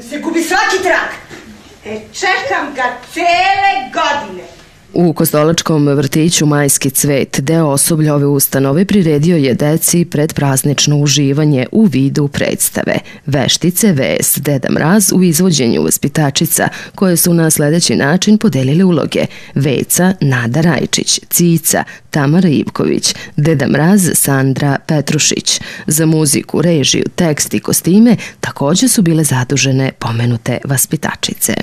Ми се губи всеки трак. Е, чекам га цел U Kostolačkom vrtiću Majski cvet deo osoblja ove ustanove priredio je deci predpraznično uživanje u vidu predstave Veštice, Ves, Deda Mraz u izvođenju vaspitačica koje su na sledeći način podelile uloge Veca, Nada Rajčić, Cica, Tamara Ivković, Deda Mraz, Sandra Petrušić. Za muziku, režiju, tekst i kostime takođe su bile zadužene pomenute vaspitačice.